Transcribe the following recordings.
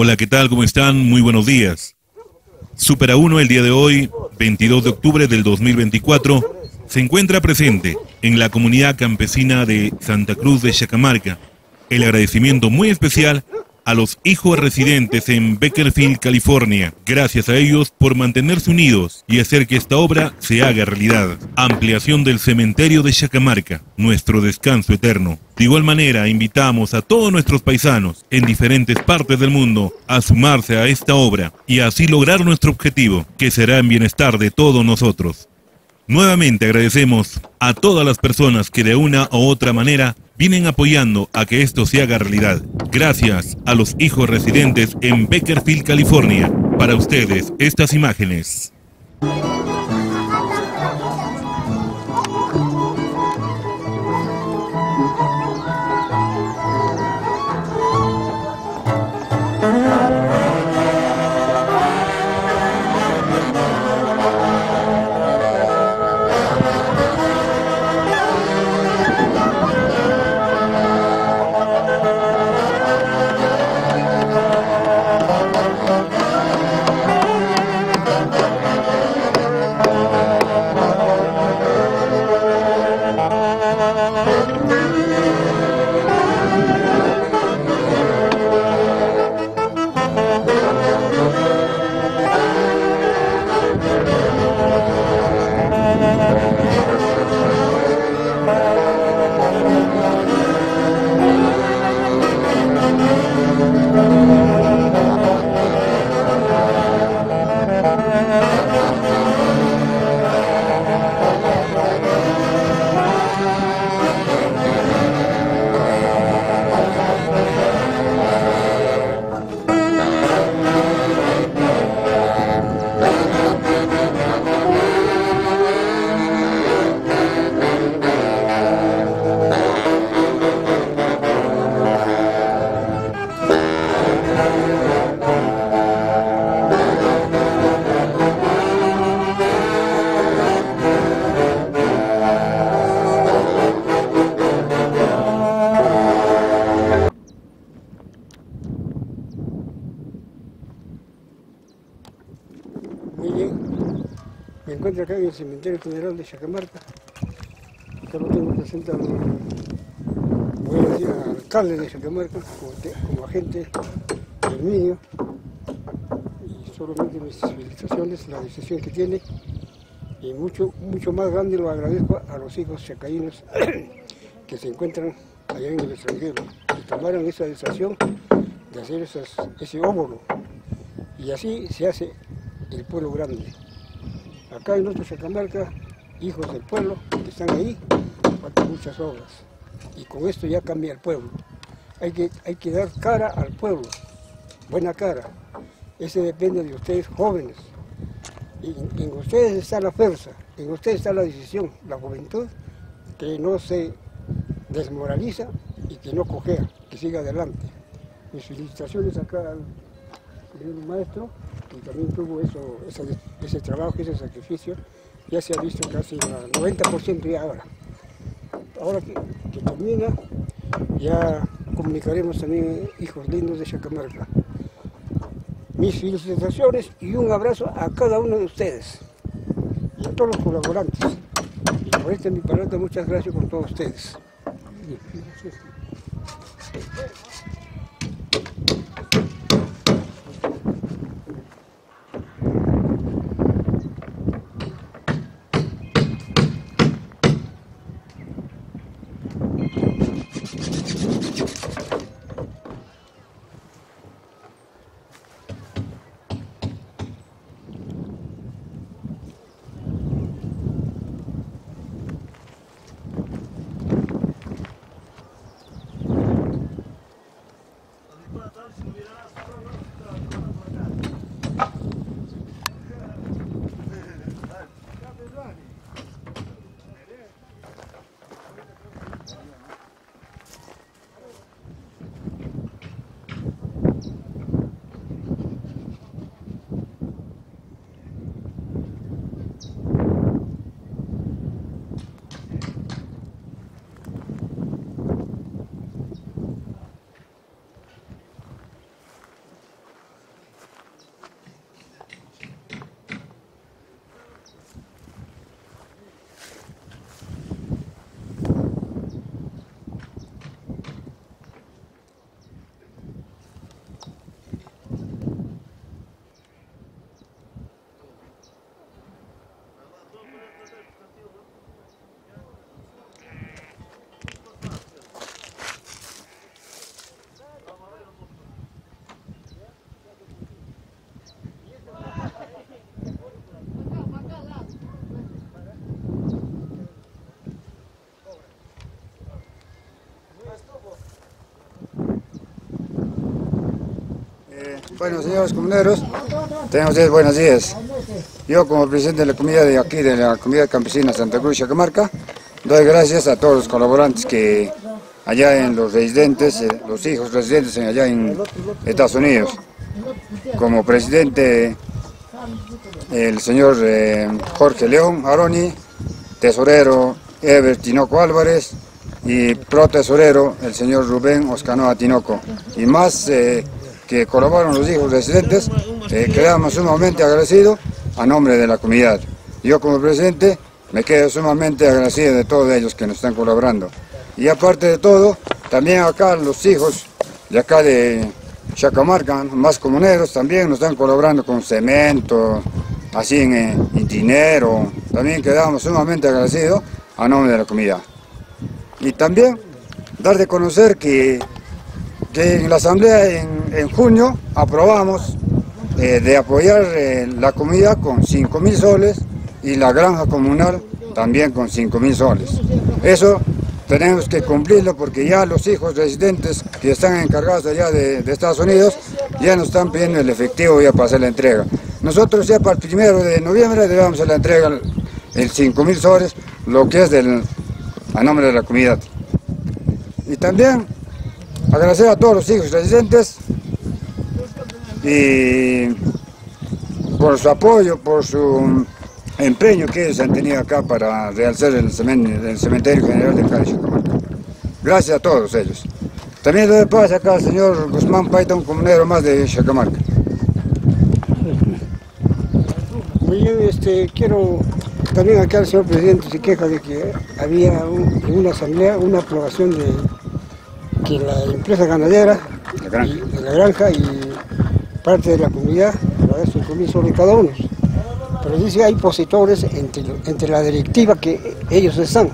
Hola, ¿qué tal? ¿Cómo están? Muy buenos días. Supera 1 el día de hoy, 22 de octubre del 2024, se encuentra presente en la comunidad campesina de Santa Cruz de Chacamarca. El agradecimiento muy especial a los hijos residentes en Beckerfield, California. Gracias a ellos por mantenerse unidos y hacer que esta obra se haga realidad. Ampliación del cementerio de Chacamarca, nuestro descanso eterno. De igual manera, invitamos a todos nuestros paisanos en diferentes partes del mundo a sumarse a esta obra y así lograr nuestro objetivo, que será en bienestar de todos nosotros. Nuevamente agradecemos a todas las personas que de una u otra manera vienen apoyando a que esto se haga realidad. Gracias a los hijos residentes en Beckerfield, California. Para ustedes, estas imágenes. El Cementerio General de Chacamarca. Acá lo tengo presente al, voy a decir, al alcalde de Chacamarca como, te- como agente del niño. Y solamente mis felicitaciones, la decisión que tiene. Y mucho, mucho más grande lo agradezco a los hijos chacaínos que se encuentran allá en el extranjero y tomaron esa decisión de hacer ese óvulo. Y así se hace el pueblo grande. Acá en nuestra Chacamarca, hijos del pueblo que están ahí, faltan muchas obras. Y con esto ya cambia el pueblo. Hay que, hay que dar cara al pueblo, buena cara. Ese depende de ustedes jóvenes. En ustedes está la fuerza, en ustedes está la decisión, la juventud, que no se desmoraliza y que no cojea, que siga adelante. Mis felicitaciones acá al señor maestro, que también tuvo eso, esa- ese trabajo, ese sacrificio, ya se ha visto casi el 90% ya ahora. Ahora que, termina, ya comunicaremos también hijos lindos de Chacamarca. Mis felicitaciones y un abrazo a cada uno de ustedes y a todos los colaborantes. Y por esta mi palabra, muchas gracias con todos ustedes. Bueno, señores comuneros, tengan ustedes buenos días. Yo como presidente de la comunidad de aquí, de la comunidad campesina Santa Cruz Chacamarca, doy gracias a todos los colaborantes que allá en los residentes, eh, los hijos residentes en- allá en Estados Unidos. Como presidente, el señor eh, Jorge León Aroni, tesorero Ever Tinoco Álvarez y pro tesorero el señor Rubén Oscanoa Tinoco. Y más eh, que colaboran los hijos residentes, eh, quedamos sumamente agradecidos a nombre de la comunidad. Yo como presidente me quedo sumamente agradecido de todos ellos que nos están colaborando. Y aparte de todo, también acá los hijos de acá de Chacamarca, más comuneros, también nos están colaborando con cemento, así en, eh, en dinero. También quedamos sumamente agradecidos a nombre de la comunidad. Y también dar de conocer que, que en la asamblea en, en junio aprobamos eh, de apoyar eh, la comunidad con 5 mil soles y la granja comunal también con 5 mil soles. Eso tenemos que cumplirlo porque ya los hijos residentes que están encargados allá de, de Estados Unidos ya nos están pidiendo el efectivo ya para hacer la entrega. Nosotros ya para el primero de noviembre debemos hacer la entrega el 5 mil soles, lo que es del, a nombre de la comunidad. Y también agradecer a todos los hijos residentes y por su apoyo, por su empeño que ellos han tenido acá para realizar el, cemen- el cementerio general de Chacamarca. Gracias a todos ellos. También doy paz acá al señor Guzmán Paita, un comunero más de Chacamarca. Bien, este, quiero también acá el señor presidente se queja de que había un- una asamblea una aprobación de que la empresa ganadera La granja. y- de la granja y parte de la comunidad va a dar su comida sobre cada uno. Pero dice hay opositores entre, entre la directiva que ellos están.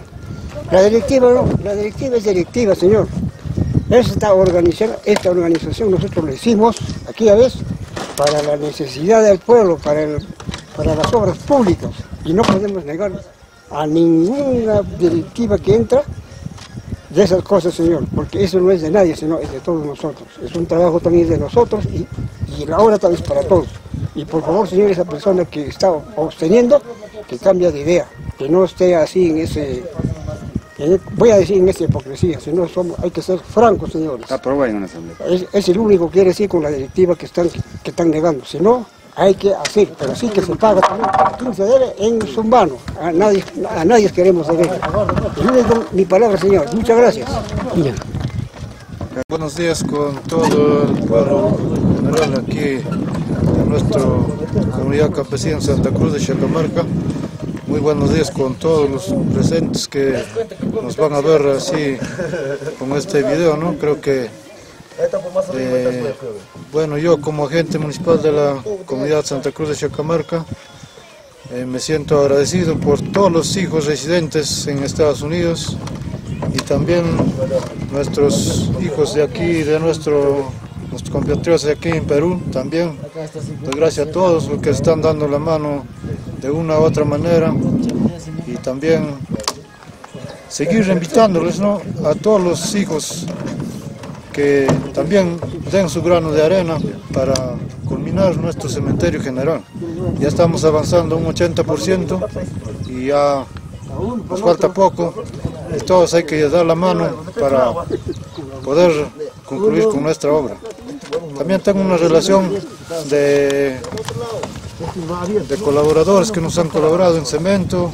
La directiva no, la directiva es directiva, señor. Esta organización, esta organización nosotros la hicimos, aquí a veces, para la necesidad del pueblo, para, el- para las obras públicas. Y no podemos negar a ninguna directiva que entra de esas cosas, señor, porque eso no es de nadie, sino es de todos nosotros. Es un trabajo también de nosotros y, y la obra también es para todos. Y por favor, señor, esa persona que está obteniendo, que cambie de idea, que no esté así en ese, en- voy a decir en esa hipocresía, sino somos, hay que ser francos, señores. Está aprobado en una asamblea. Es, es el único que quiere decir con la directiva que están, que están negando. Si no, hay que hacer, pero sí que se paga también. ¿Quién se debe? En su mano. A nadie, a nadie queremos deber. El único, mi palabra, señor. Muchas gracias. Buenos días con todo el pueblo general aquí de nuestra comunidad campesina en Santa Cruz de Chacamarca. Muy buenos días con todos los presentes que nos van a ver así con este video, ¿no? Creo que, eh, bueno, yo como agente municipal de la Santa Cruz de Chacamarca, eh, me siento agradecido por todos los hijos residentes en Estados Unidos y también nuestros hijos de aquí, de nuestro, nuestros compatriotas de aquí en Perú, también. Gracias a todos los que están dando la mano de una u otra manera y también seguir invitándoles ¿no? a todos los hijos que también den su grano de arena para nuestro cementerio general. Ya estamos avanzando un 80% y ya nos falta poco. Y todos hay que dar la mano para poder concluir con nuestra obra. También tengo una relación de, de colaboradores que nos han colaborado en cemento,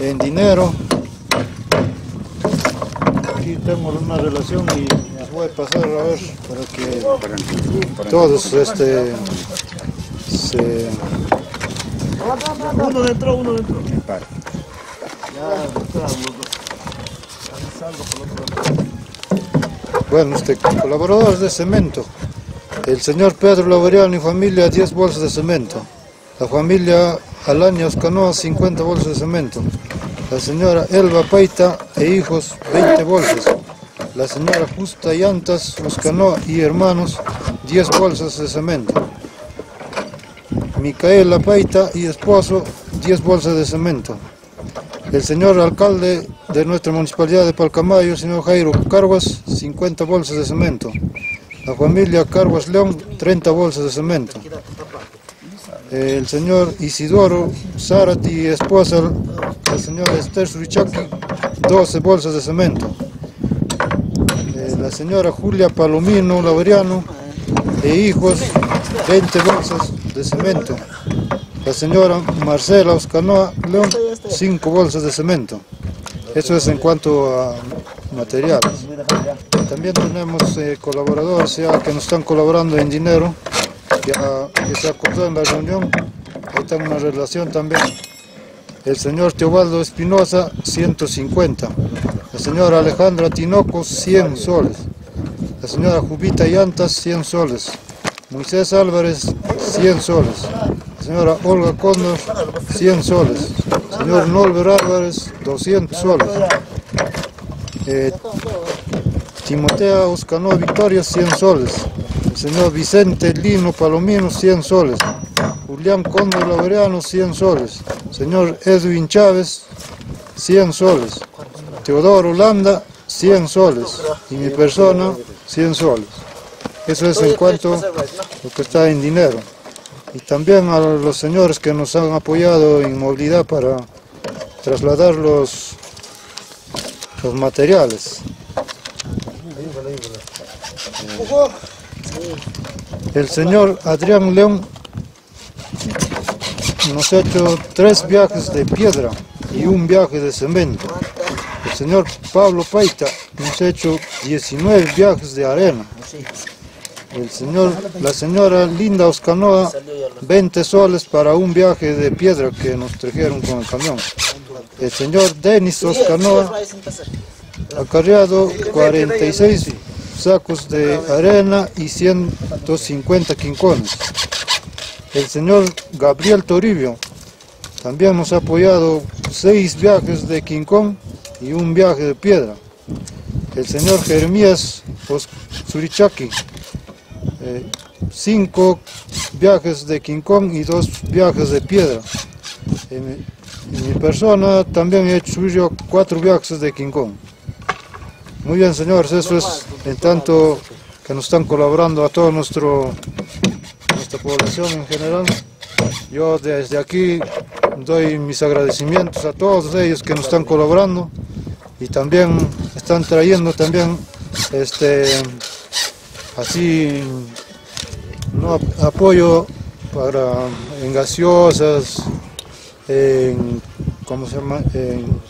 en dinero. Aquí tengo una relación y voy a pasar a ver para que todos este, se, Bueno, este, colaboradores de cemento. El señor Pedro Laveriano y familia 10 bolsas de cemento. La familia Alaños Canoa 50 bolsas de cemento. La señora Elba Paita e hijos 20 bolsas. La señora Justa Llantas, los Canoa y hermanos 10 bolsas de cemento. Micaela Paita y esposo 10 bolsas de cemento. El señor alcalde de nuestra municipalidad de Palcamayo, señor Jairo Carguas, 50 bolsas de cemento. La familia Carguas León, 30 bolsas de cemento. El señor Isidoro Zárate y esposa, la señora Esther Surichaki, 12 bolsas de cemento. Señora Julia Palomino Laveriano e hijos, 20 bolsas de cemento. La señora Marcela Oscanoa León, 5 bolsas de cemento. Eso es en cuanto a materiales. También tenemos eh, colaboradores ya que nos están colaborando en dinero, ya que se acordó en la reunión. Ahí está una relación también. El señor Teobaldo Espinosa, 150. La señora Alejandra Tinoco, 100 soles. La señora Jubita Llantas, 100 soles. Moisés Álvarez, 100 soles. La señora Olga Cóndor, 100 soles. Señor Nolver Álvarez, 200 soles. Eh, Timotea Oscanoa Victoria, 100 soles. El señor Vicente Lino Palomino, 100 soles. Julián Cóndor Laureano, 100 soles. Señor Edwin Chávez, 100 soles. Teodoro Landa, 100 soles. Y mi persona, 100 soles. Eso es en cuanto a lo que está en dinero. Y también a los señores que nos han apoyado en movilidad para trasladar los, los materiales. El señor Adrián León nos ha hecho tres viajes de piedra y un viaje de cemento. El señor Pablo Paita nos ha hecho 19 viajes de arena. el señor, la señora Linda Oscanoa 20 soles para un viaje de piedra que nos trajeron con el camión. El señor Denis Oscanoa acarreado 46 sacos de arena y 150 quincones. El señor Gabriel Toribio también nos ha apoyado seis viajes de quincón y un viaje de piedra. El señor Jeremías Surichaki, eh, cinco viajes de quincón y dos viajes de piedra. En, mi persona también he hecho yo cuatro viajes de quincón. Muy bien, señores, eso es en tanto que nos están colaborando a toda nuestra población en general. Yo desde aquí doy mis agradecimientos a todos ellos que nos están colaborando y también están trayendo también este así no apoyo para en gaseosas en cómo se llama en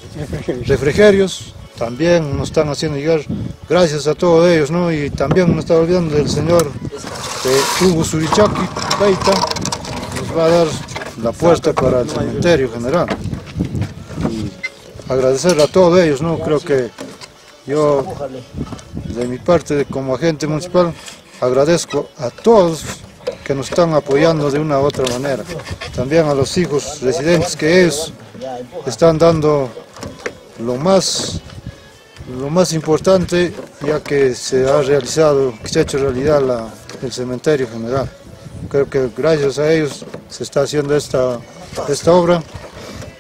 refrigerios. también nos están haciendo llegar gracias a todos ellos no y también nos está olvidando del señor eh, Hugo Surichaki nos va a dar la puerta para el cementerio general y agradecer a todos ellos no creo que yo de mi parte como agente municipal agradezco a todos que nos están apoyando de una u otra manera. También a los hijos residentes que ellos están dando lo más, lo más importante ya que se ha realizado, que se ha hecho realidad el cementerio general. Creo que gracias a ellos se está haciendo esta, esta obra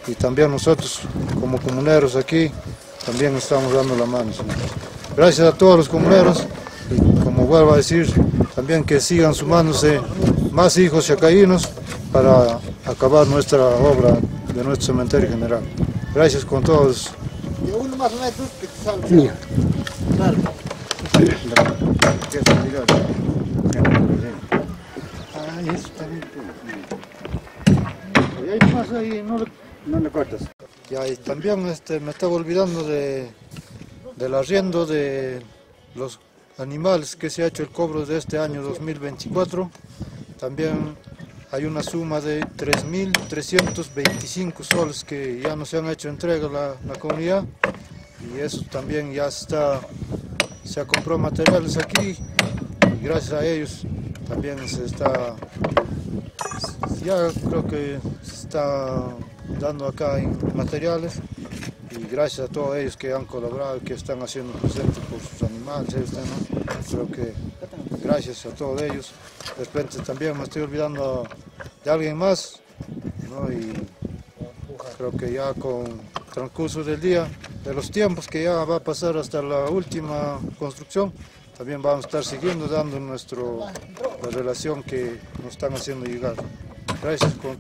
y también nosotros como comuneros aquí también estamos dando la mano. Gracias a todos los comuneros y como vuelvo a decir, también que sigan sumándose más hijos chacaínos para acabar nuestra obra de nuestro cementerio general. Gracias con todos. No le cortas. Ya, y también este, me estaba olvidando de, del arriendo de los animales que se ha hecho el cobro de este año 2024. También hay una suma de 3.325 soles que ya no se han hecho entrega a la, la, comunidad y eso también ya está, se ha comprado materiales aquí gracias a ellos también se está, ya creo que se está dando acá materiales y gracias a todos ellos que han colaborado, que están haciendo presente por sus animales, creo que gracias a todos ellos. De repente también me estoy olvidando de alguien más y creo que ya con transcurso del día, de los tiempos que ya va a pasar hasta la última construcción, también vamos a estar siguiendo dando nuestro, la relación que nos están haciendo llegar. Gracias con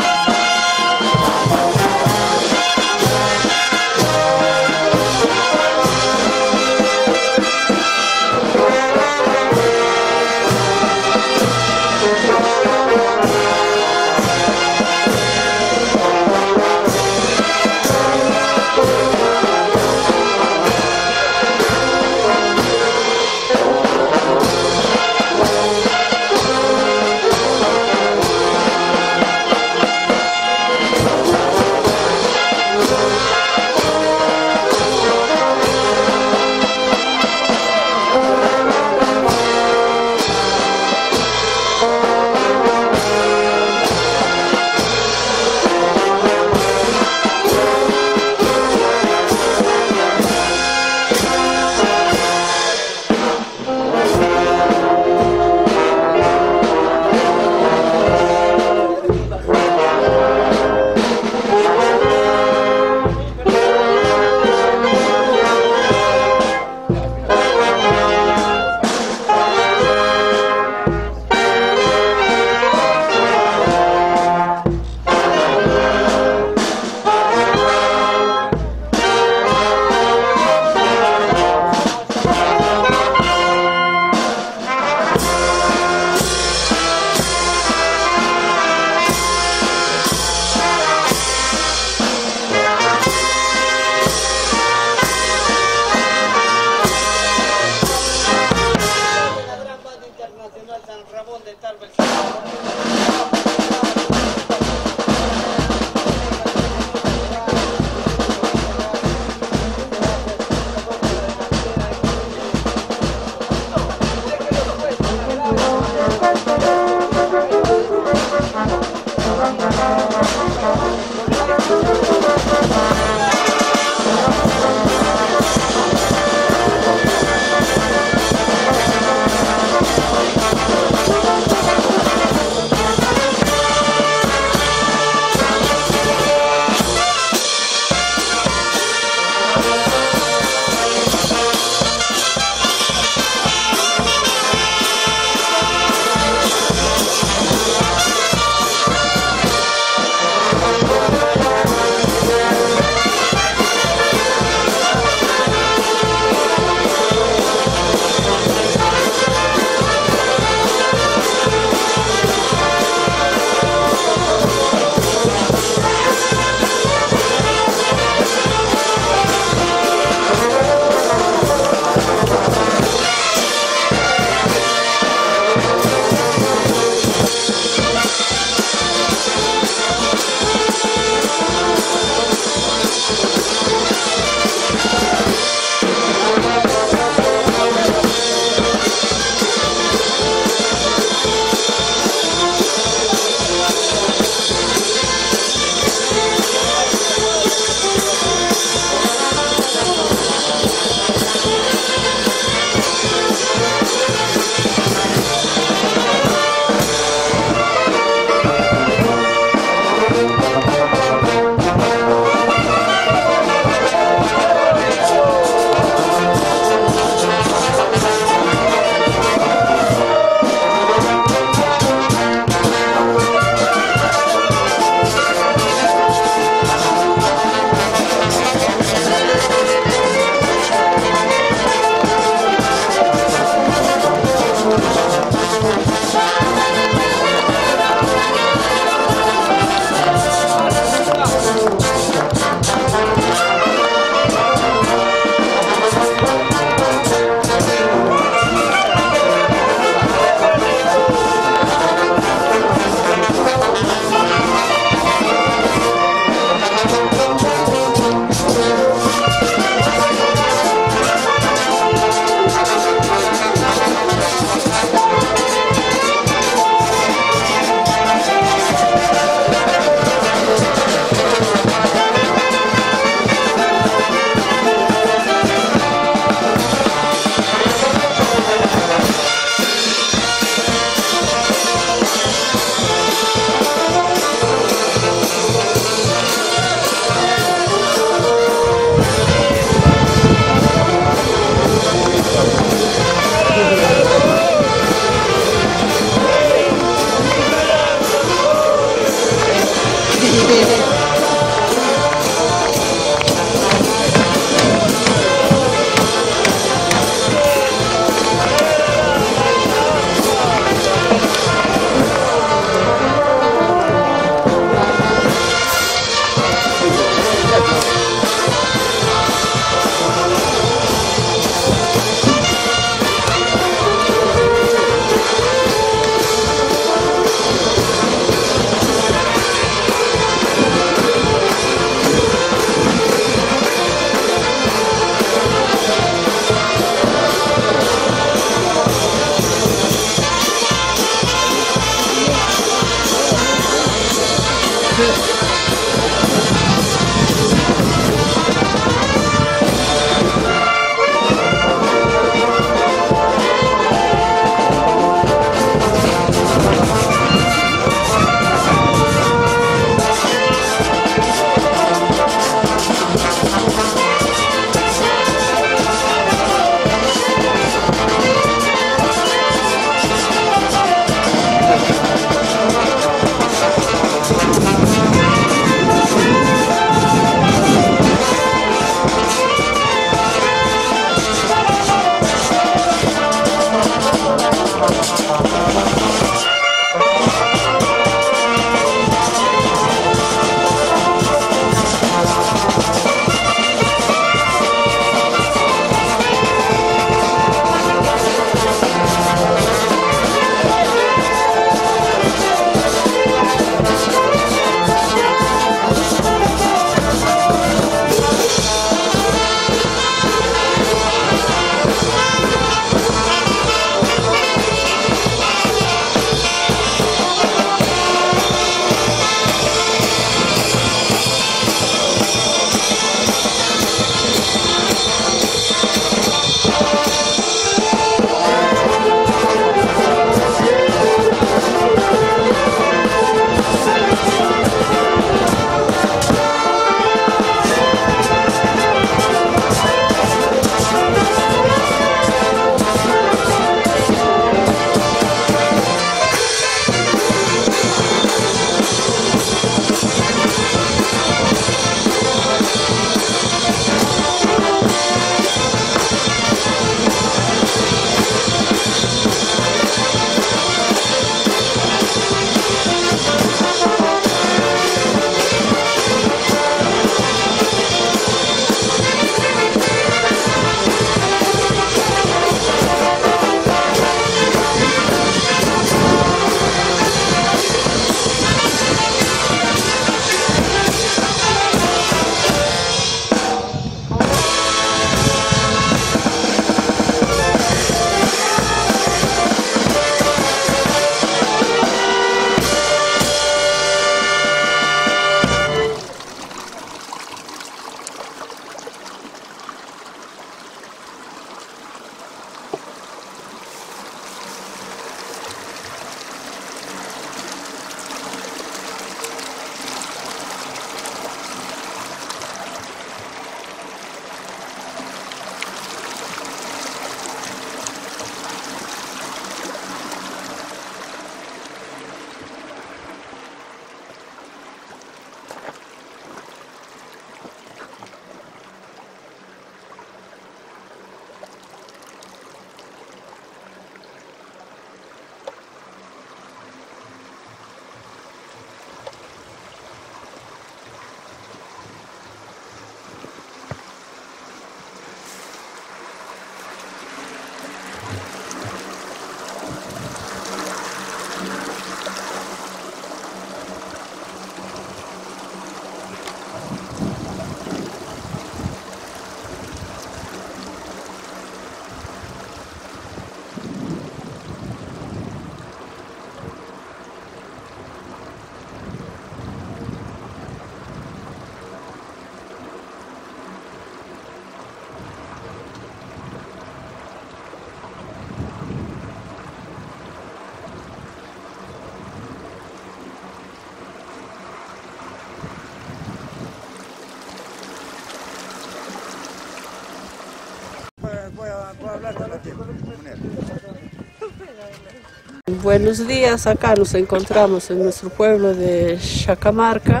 Buenos días, acá nos encontramos en nuestro pueblo de Chacamarca,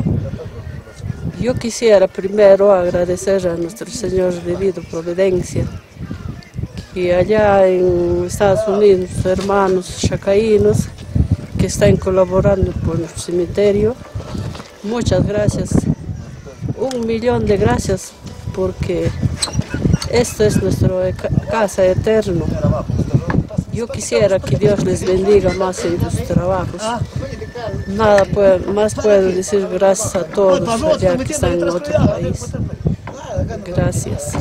Yo quisiera primero agradecer a nuestro Señor Debido Providencia, que allá en Estados Unidos, hermanos chacaínos, que están colaborando con nuestro cementerio. Muchas gracias, un millón de gracias, porque esto es nuestra casa eterna. Yo quisiera que Dios les bendiga más en sus trabajos. Nada más puedo decir gracias a todos allá que están en otro país. Gracias.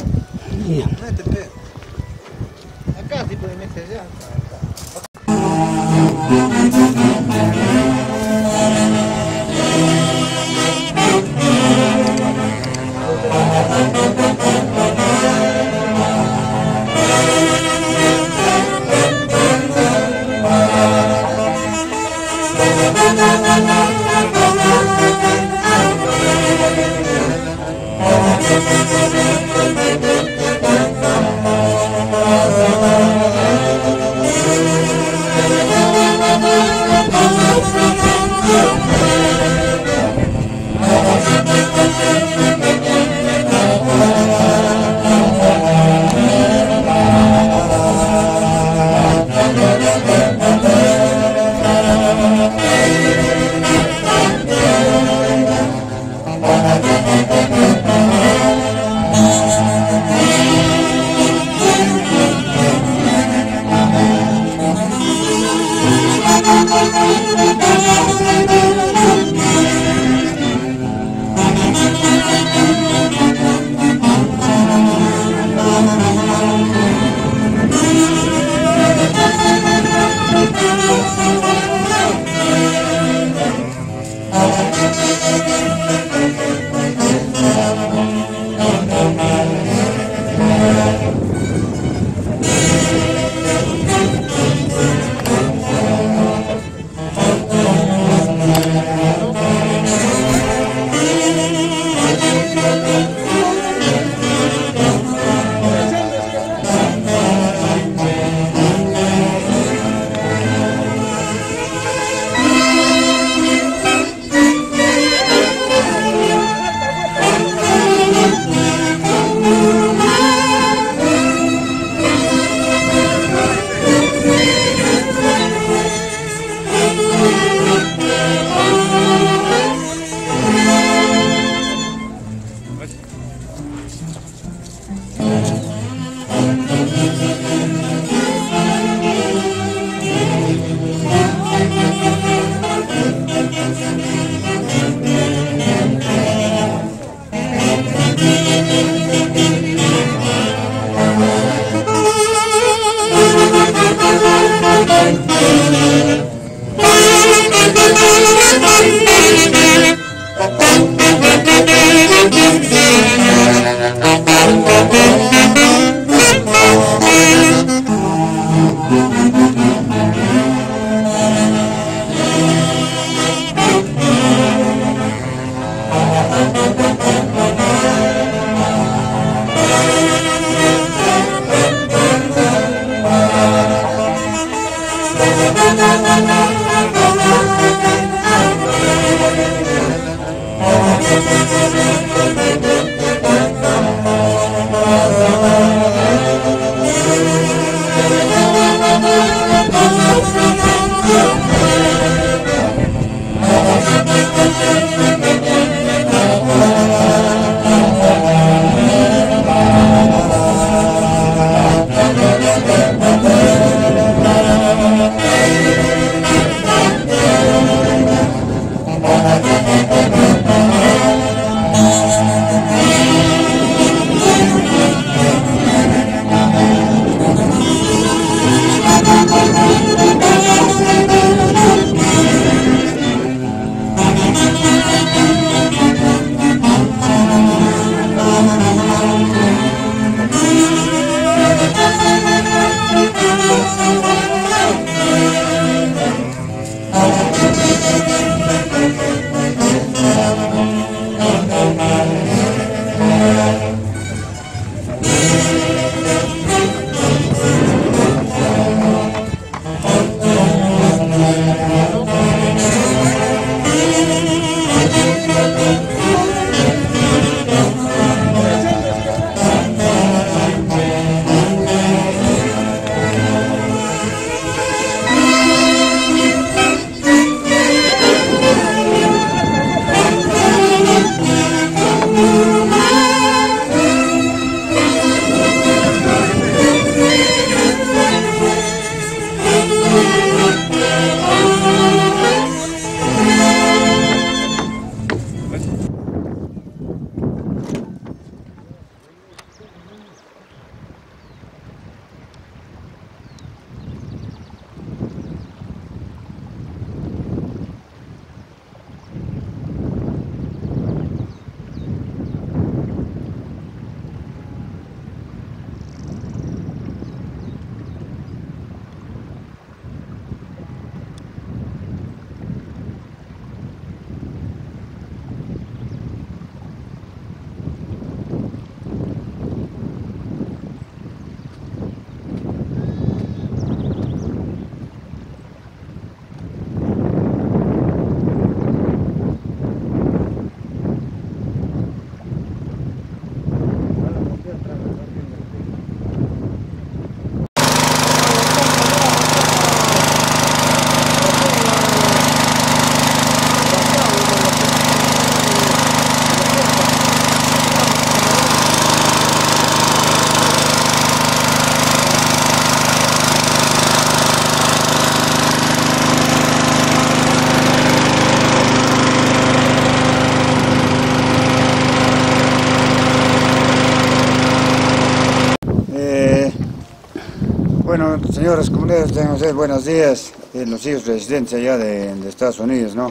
Bueno, señores comuneros, tengan ustedes buenos días. Eh, los hijos residentes allá de, de Estados Unidos, ¿no?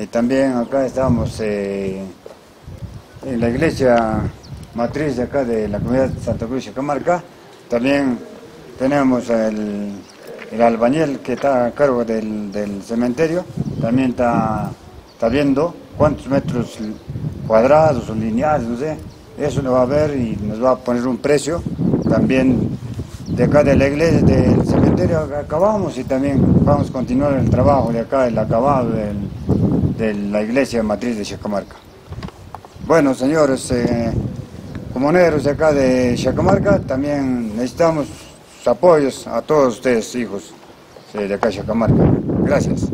Y también acá estamos eh, en la iglesia matriz de acá de la comunidad de Santa Cruz de Camarca. También tenemos el, el albañil que está a cargo del, del cementerio. También está, está viendo cuántos metros cuadrados o lineales, no sé. Eso lo va a ver y nos va a poner un precio. También de acá de la iglesia, del cementerio acabamos y también vamos a continuar el trabajo de acá, el acabado de la iglesia matriz de Chacamarca. Bueno, señores eh, comuneros de acá de Chacamarca, también necesitamos apoyos a todos ustedes, hijos eh, de acá de Chacamarca. Gracias.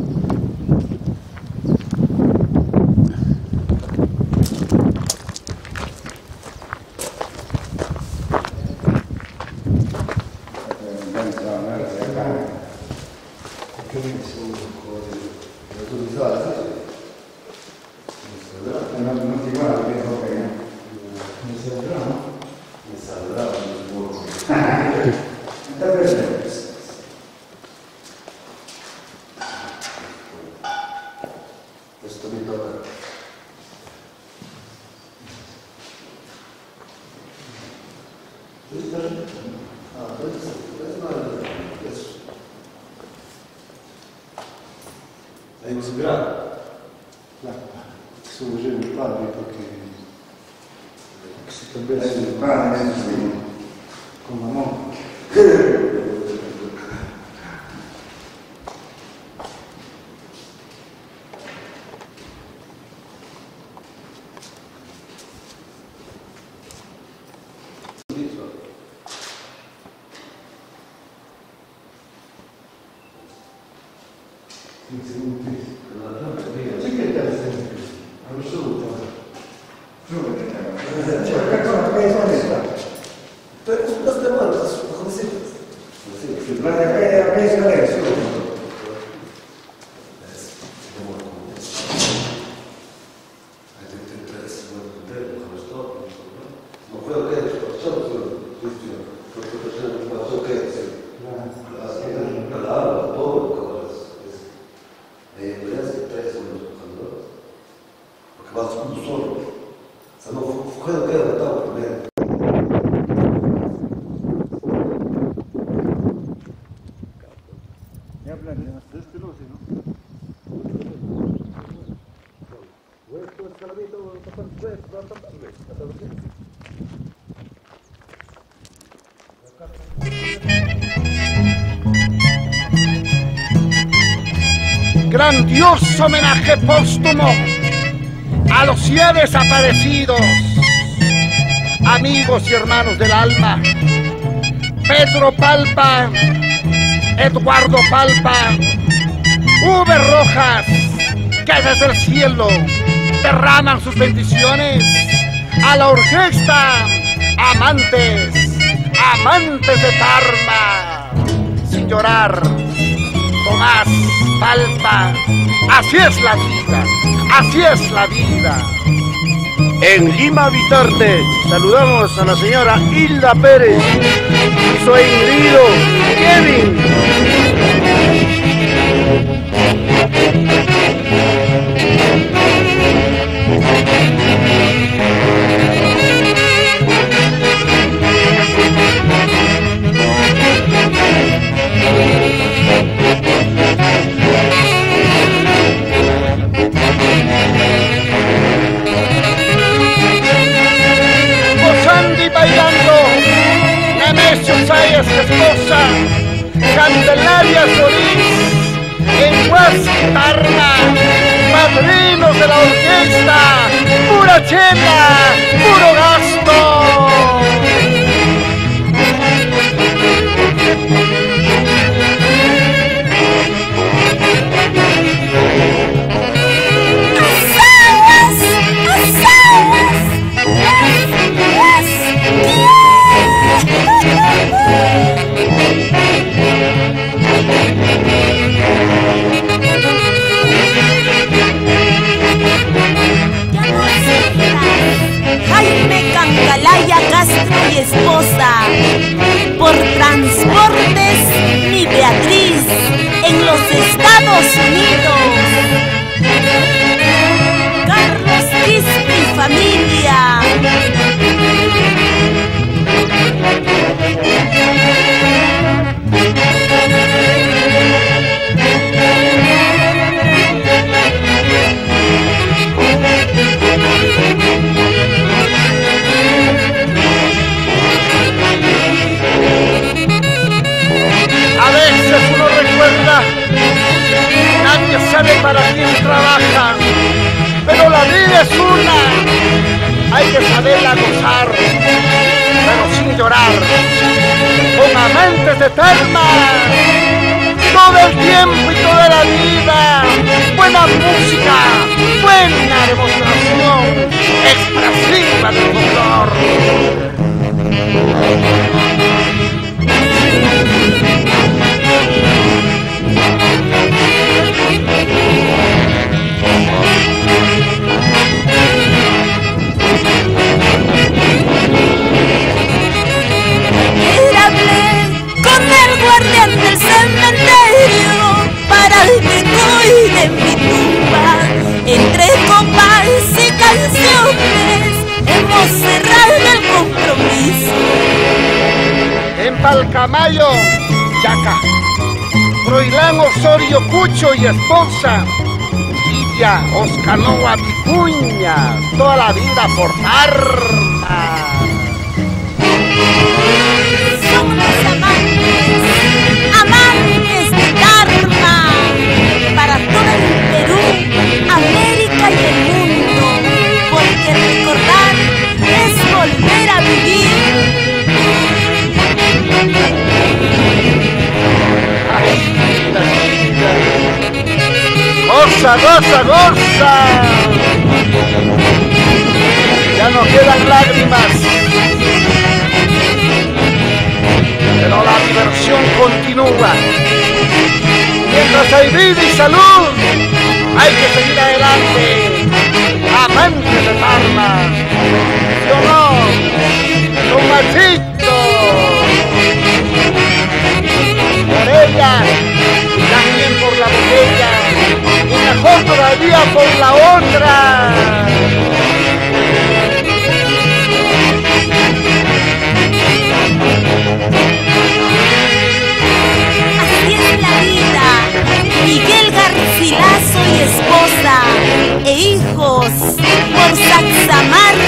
grado. Grandioso homenaje póstumo a los ya desaparecidos, amigos y hermanos del alma, Pedro Palpa, Eduardo Palpa, V. Rojas, que desde el cielo derraman sus bendiciones a la orquesta, amantes, amantes de Parma, sin llorar. Tomás Palpa. Así es la vida, así es la vida. En Lima Vitarte saludamos a la señora Hilda Pérez su engrido Kevin. Sayas, esposa, Candelaria Solís, en Huasca, Tarma, padrinos de la orquesta, pura chela, puro gasto. Bolsonaro. para quien trabaja, pero la vida es una, hay que saberla gozar, pero sin llorar, con la amantes eternas, todo el tiempo y toda la vida, buena música, buena demostración, expresiva del dolor. En Palcamayo, Yaca, Froilán Osorio Cucho y esposa, Lidia Oscanoa Vicuña, toda la vida por arma. Goza, goza. Ya no quedan lágrimas. Pero la diversión continúa. Mientras hay vida y salud, hay que seguir adelante. Amantes de Parma. ¿Sí o no? Machito. Por ella, Mejor todavía por la otra. Así es la vida. Miguel Garcilaso y esposa e hijos por Saxamarca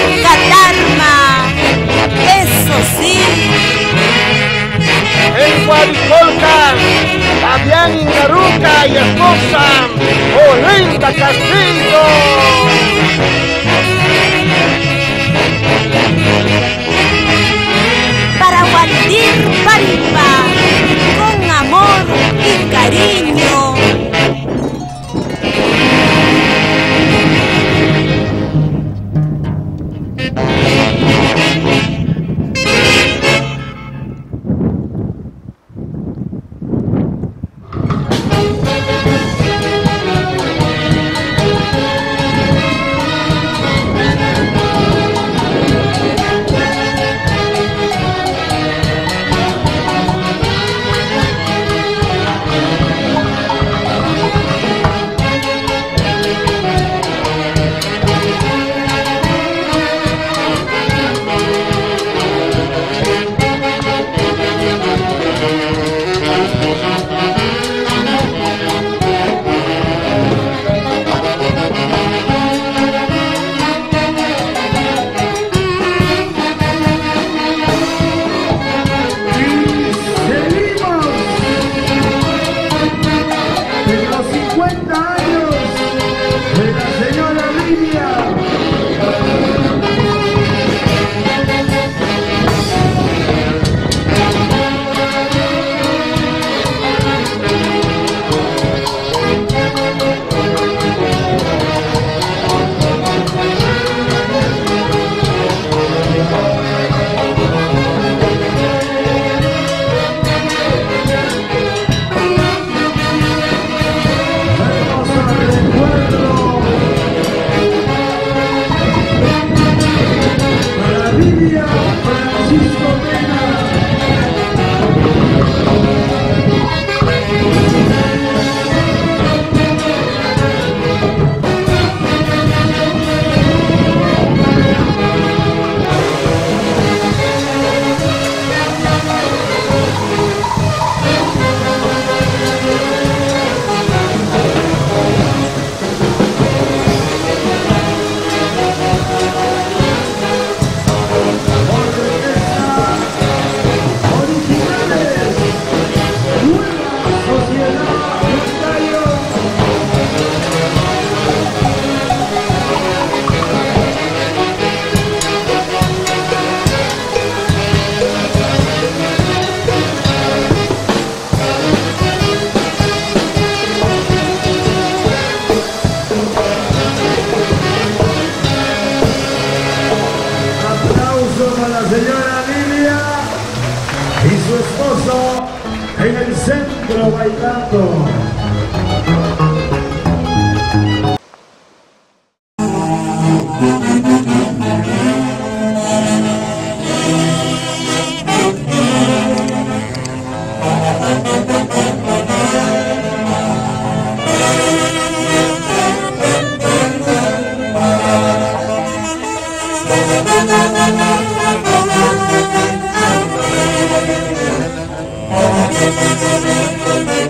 Thank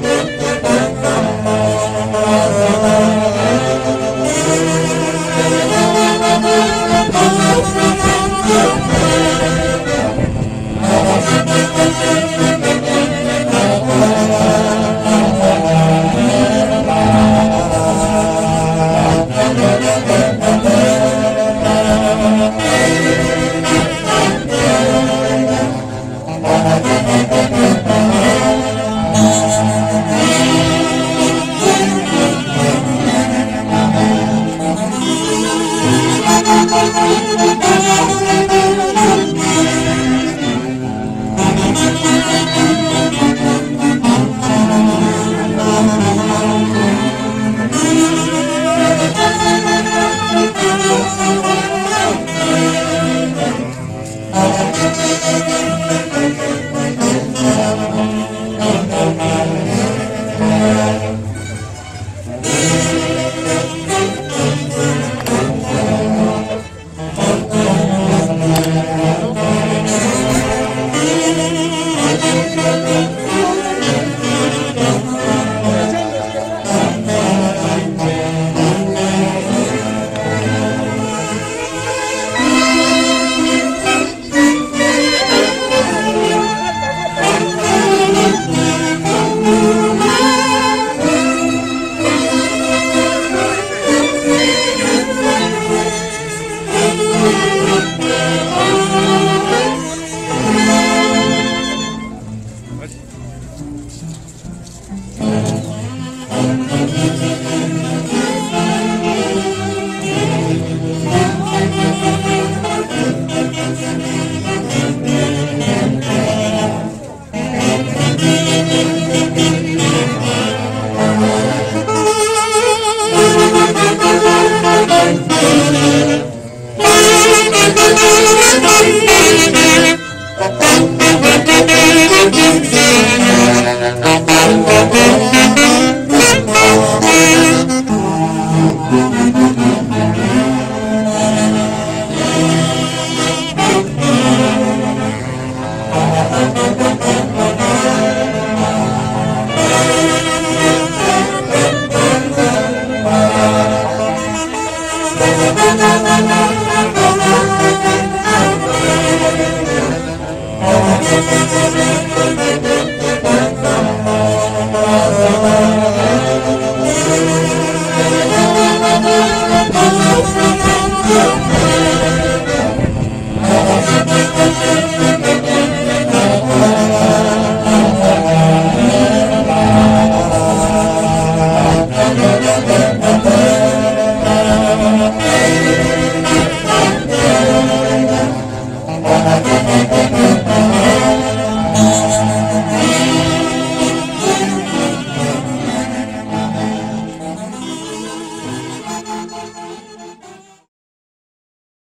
you.